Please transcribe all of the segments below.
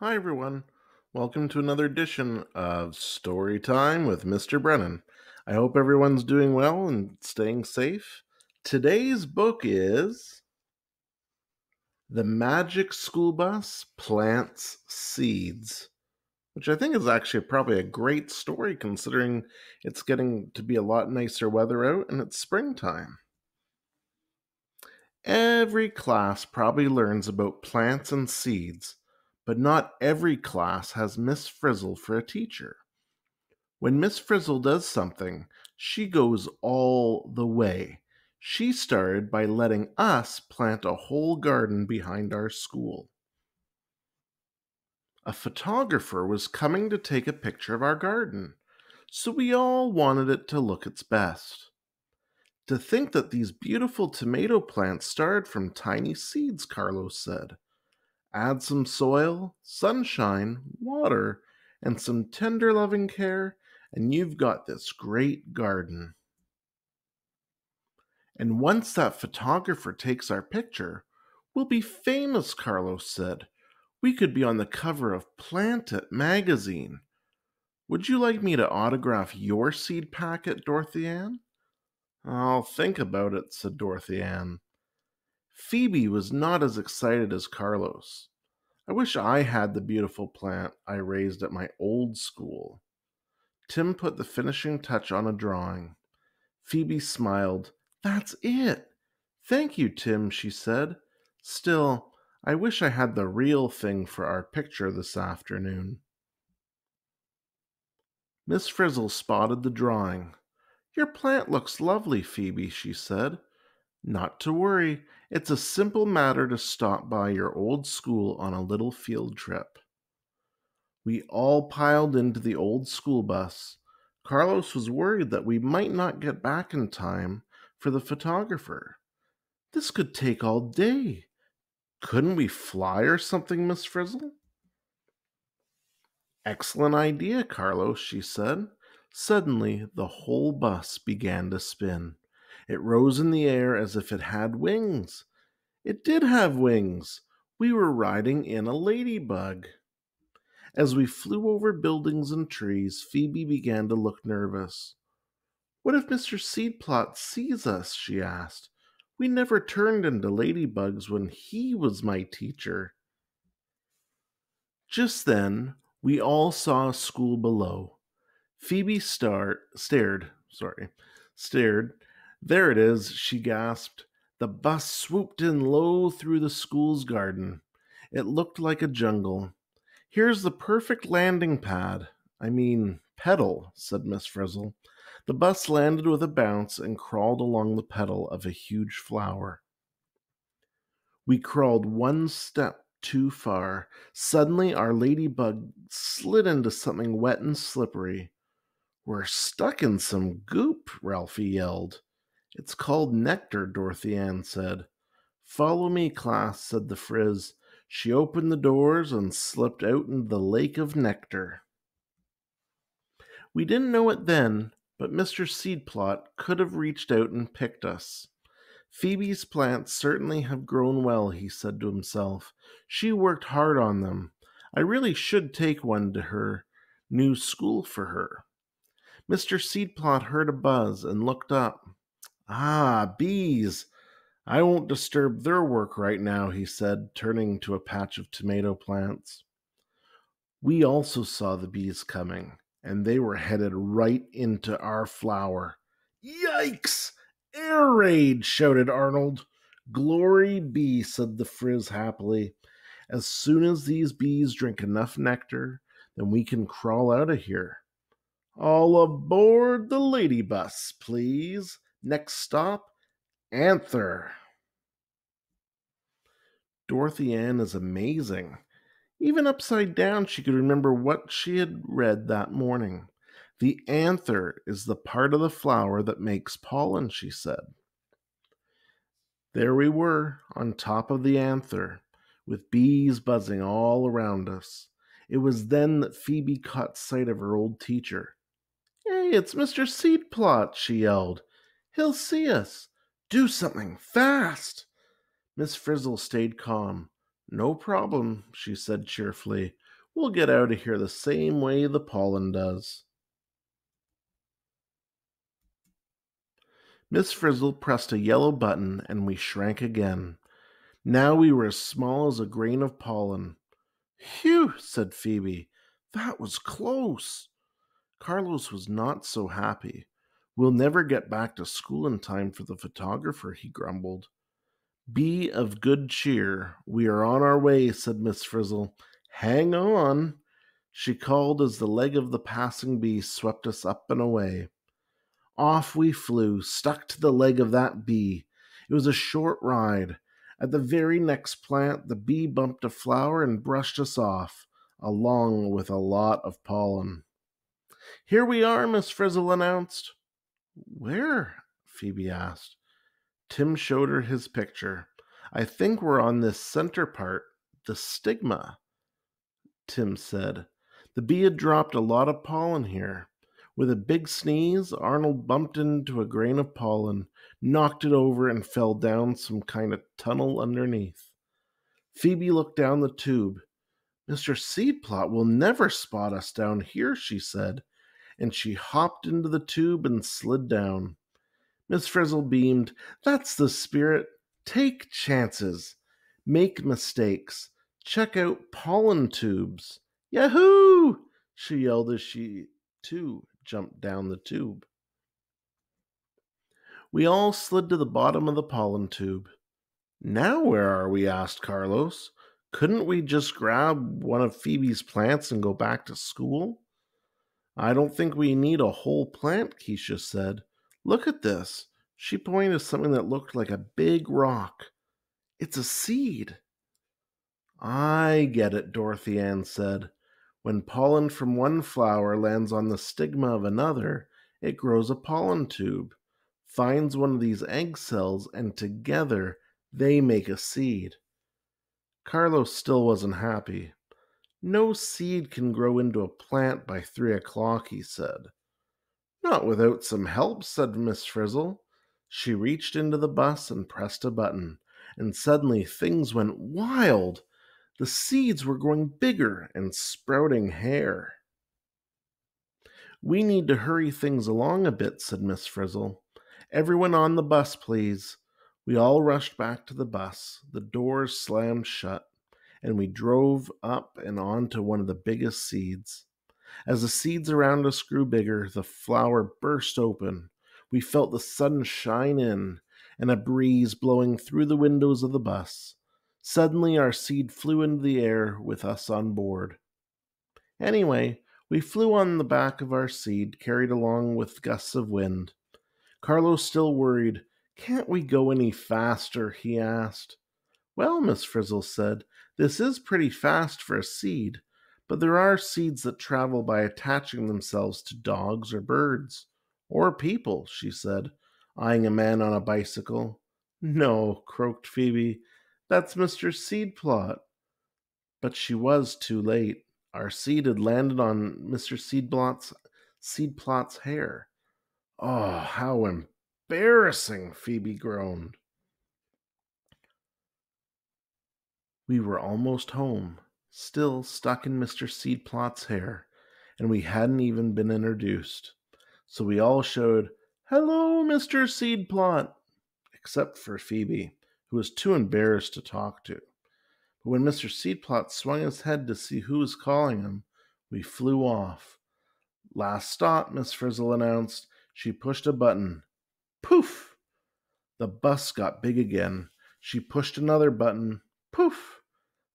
Hi, everyone. Welcome to another edition of Story Time with Mr. Brennan. I hope everyone's doing well and staying safe. Today's book is The Magic School Bus Plants Seeds, which I think is actually probably a great story considering it's getting to be a lot nicer weather out and it's springtime. Every class probably learns about plants and seeds but not every class has Miss Frizzle for a teacher. When Miss Frizzle does something, she goes all the way. She started by letting us plant a whole garden behind our school. A photographer was coming to take a picture of our garden, so we all wanted it to look its best. To think that these beautiful tomato plants started from tiny seeds, Carlos said. Add some soil, sunshine, water, and some tender loving care, and you've got this great garden. And once that photographer takes our picture, we'll be famous, Carlos said. We could be on the cover of Plant It magazine. Would you like me to autograph your seed packet, Dorothy Ann? I'll think about it, said Dorothy Ann. Phoebe was not as excited as Carlos. I wish I had the beautiful plant I raised at my old school. Tim put the finishing touch on a drawing. Phoebe smiled. That's it. Thank you, Tim, she said. Still, I wish I had the real thing for our picture this afternoon. Miss Frizzle spotted the drawing. Your plant looks lovely, Phoebe, she said. Not to worry, it's a simple matter to stop by your old school on a little field trip. We all piled into the old school bus. Carlos was worried that we might not get back in time for the photographer. This could take all day. Couldn't we fly or something, Miss Frizzle? Excellent idea, Carlos, she said. Suddenly, the whole bus began to spin. It rose in the air as if it had wings. It did have wings. We were riding in a ladybug. As we flew over buildings and trees, Phoebe began to look nervous. What if Mr. Seedplot sees us? she asked. We never turned into ladybugs when he was my teacher. Just then, we all saw a school below. Phoebe start, stared, sorry, stared there it is, she gasped. The bus swooped in low through the school's garden. It looked like a jungle. Here's the perfect landing pad. I mean, petal, said Miss Frizzle. The bus landed with a bounce and crawled along the petal of a huge flower. We crawled one step too far. Suddenly, our ladybug slid into something wet and slippery. We're stuck in some goop, Ralphie yelled. It's called nectar, Dorothy Ann said. Follow me, class, said the Frizz. She opened the doors and slipped out into the lake of nectar. We didn't know it then, but Mr. Seedplot could have reached out and picked us. Phoebe's plants certainly have grown well, he said to himself. She worked hard on them. I really should take one to her new school for her. Mr. Seedplot heard a buzz and looked up. Ah, bees! I won't disturb their work right now, he said, turning to a patch of tomato plants. We also saw the bees coming, and they were headed right into our flower. Yikes! Air raid! shouted Arnold. Glory be, said the Frizz happily. As soon as these bees drink enough nectar, then we can crawl out of here. All aboard the lady bus, please. Next stop, Anther. Dorothy Ann is amazing. Even upside down, she could remember what she had read that morning. The anther is the part of the flower that makes pollen, she said. There we were, on top of the anther, with bees buzzing all around us. It was then that Phoebe caught sight of her old teacher. Hey, it's Mr. Seedplot, she yelled. He'll see us. Do something fast. Miss Frizzle stayed calm. No problem, she said cheerfully. We'll get out of here the same way the pollen does. Miss Frizzle pressed a yellow button and we shrank again. Now we were as small as a grain of pollen. Phew, said Phoebe. That was close. Carlos was not so happy. We'll never get back to school in time for the photographer, he grumbled. Be of good cheer. We are on our way, said Miss Frizzle. Hang on. She called as the leg of the passing bee swept us up and away. Off we flew, stuck to the leg of that bee. It was a short ride. At the very next plant, the bee bumped a flower and brushed us off, along with a lot of pollen. Here we are, Miss Frizzle announced. Where? Phoebe asked. Tim showed her his picture. I think we're on this center part, the stigma, Tim said. The bee had dropped a lot of pollen here. With a big sneeze, Arnold bumped into a grain of pollen, knocked it over, and fell down some kind of tunnel underneath. Phoebe looked down the tube. Mr. Seedplot will never spot us down here, she said, and she hopped into the tube and slid down. Miss Frizzle beamed. That's the spirit. Take chances. Make mistakes. Check out pollen tubes. Yahoo! she yelled as she, too, jumped down the tube. We all slid to the bottom of the pollen tube. Now where are we? asked Carlos. Couldn't we just grab one of Phoebe's plants and go back to school? I don't think we need a whole plant, Keisha said. Look at this. She pointed to something that looked like a big rock. It's a seed. I get it, Dorothy Ann said. When pollen from one flower lands on the stigma of another, it grows a pollen tube, finds one of these egg cells, and together they make a seed. Carlos still wasn't happy. No seed can grow into a plant by three o'clock, he said. Not without some help, said Miss Frizzle. She reached into the bus and pressed a button, and suddenly things went wild. The seeds were growing bigger and sprouting hair. We need to hurry things along a bit, said Miss Frizzle. Everyone on the bus, please. We all rushed back to the bus. The doors slammed shut, and we drove up and onto one of the biggest seeds. As the seeds around us grew bigger, the flower burst open. We felt the sun shine in, and a breeze blowing through the windows of the bus. Suddenly, our seed flew into the air with us on board. Anyway, we flew on the back of our seed, carried along with gusts of wind. Carlos still worried. Can't we go any faster? he asked. Well, Miss Frizzle said, this is pretty fast for a seed, but there are seeds that travel by attaching themselves to dogs or birds. Or people, she said, eyeing a man on a bicycle. No, croaked Phoebe. That's Mr. Seedplot. But she was too late. Our seed had landed on Mr. Seedplot's, Seedplot's hair. Oh, how embarrassing, Phoebe groaned. We were almost home, still stuck in Mr. Seedplot's hair, and we hadn't even been introduced. So we all showed, Hello, Mr. Seedplot, except for Phoebe who was too embarrassed to talk to. But when Mr. Seedplot swung his head to see who was calling him, we flew off. Last stop, Miss Frizzle announced. She pushed a button. Poof! The bus got big again. She pushed another button. Poof!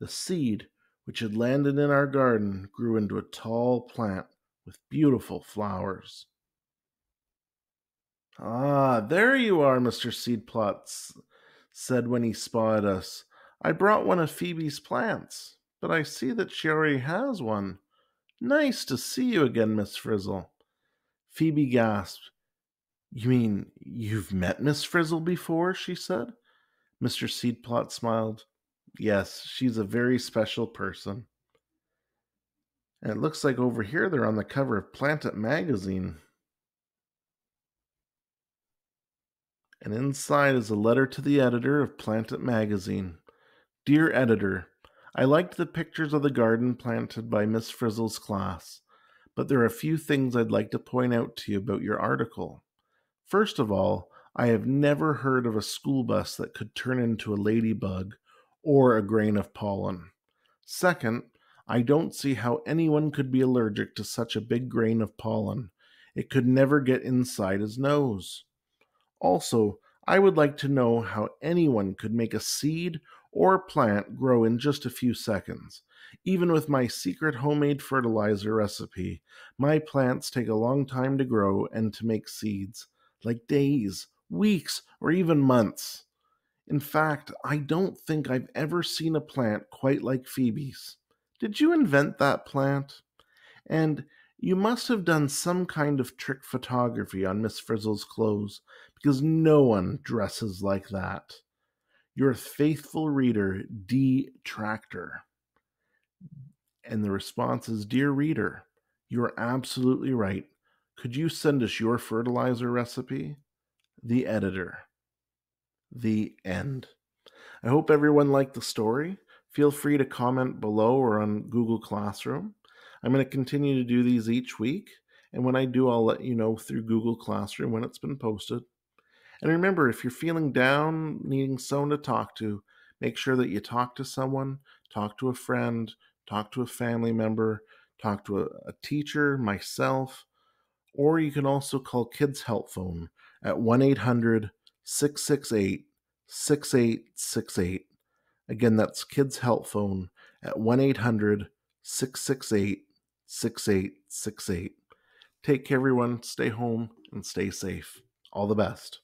The seed, which had landed in our garden, grew into a tall plant with beautiful flowers. Ah, there you are, Mr. Seedplot, said when he spotted us, I brought one of Phoebe's plants, but I see that she already has one. Nice to see you again, Miss Frizzle. Phoebe gasped. You mean you've met Miss Frizzle before? she said. Mr. Seedplot smiled. Yes, she's a very special person. And it looks like over here they're on the cover of Planet magazine. and inside is a letter to the editor of Planet Magazine. Dear editor, I liked the pictures of the garden planted by Miss Frizzle's class, but there are a few things I'd like to point out to you about your article. First of all, I have never heard of a school bus that could turn into a ladybug or a grain of pollen. Second, I don't see how anyone could be allergic to such a big grain of pollen. It could never get inside his nose. Also, I would like to know how anyone could make a seed or plant grow in just a few seconds. Even with my secret homemade fertilizer recipe, my plants take a long time to grow and to make seeds, like days, weeks, or even months. In fact, I don't think I've ever seen a plant quite like Phoebe's. Did you invent that plant? And you must have done some kind of trick photography on Miss Frizzle's clothes, because no one dresses like that. Your faithful reader, D. Tractor. And the response is Dear reader, you are absolutely right. Could you send us your fertilizer recipe? The editor. The end. I hope everyone liked the story. Feel free to comment below or on Google Classroom. I'm going to continue to do these each week. And when I do, I'll let you know through Google Classroom when it's been posted. And remember, if you're feeling down, needing someone to talk to, make sure that you talk to someone, talk to a friend, talk to a family member, talk to a, a teacher, myself, or you can also call Kids Help Phone at 1 800 668 6868. Again, that's Kids Help Phone at 1 800 668 6868. Take care, everyone. Stay home and stay safe. All the best.